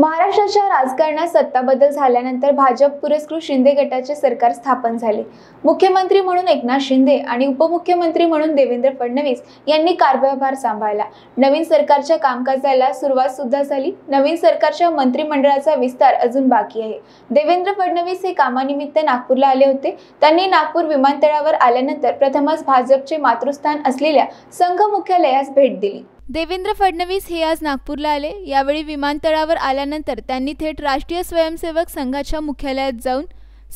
महाराष्ट्राच्या राजकारणात सत्ताबदल झाल्यानंतर भाजप पुरस्कृत शिंदे गटाचे सरकार स्थापन झाले. मुख्यमंत्री म्हणून एकनाथ शिंदे आणि उपमुख्यमंत्री म्हणून देवेंद्र फडणवीस यांनी कारभारभार सांभाळला. नवीन सरकारच्या कामकाजाला सुरुवात सुद्धा झाली. नवीन सरकारच्या मंत्रिमंडळाचा विस्तार अजून बाकी आहे. देवेंद्र फडणवीस हे कामानिमित्त नागपूरला आले होते. त्यांनी नागपूर विमानतळावर आल्यानंतर प्रथमच भाजपचे मातृस्थान असलेल्या संघ मुख्यालयास भेट दिली. देवेंद्र फडणवीस हे आज नागपूरला आले. यावेळी विमानतळावर आल्यानंतर त्यांनी थेट राष्ट्रीय स्वयंसेवक संघाच्या मुख्यालयात जाऊन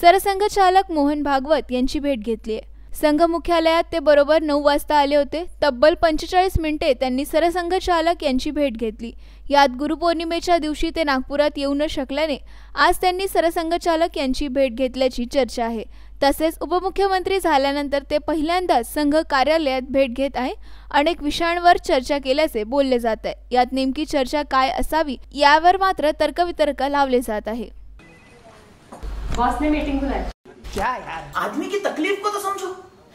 सरसंघचालक मोहन भागवत यांची भेट घेतली. आहे संघ मुख्यालयात ते बरोबर नऊ वाजता आले होते. तब्बल पंचेचाळीस मिनिटे त्यांनी सरसंघचालक यांची भेट घेतली. यात गुरुपौर्णिमेच्या दिवशी ते नागपुरात येऊ न शकल्याने आज त्यांनी सरसंघचालक यांची भेट घेतल्याची चर्चा आहे. तसेच उपमुख्यमंत्री झाल्यानंतर ते पहिल्यांदाच संघ कार्यालयात भेट घेत आहे अनेक विषयांवर चर्चा केल्याचे बोलले जात आहे. यात नेमकी चर्चा काय असावी यावर मात्र तर्कवितर्क लावले जात आहे. बॉस ने मीटिंग बुलाई क्या यार? आदमी की तकलीफ़ को तो समझो.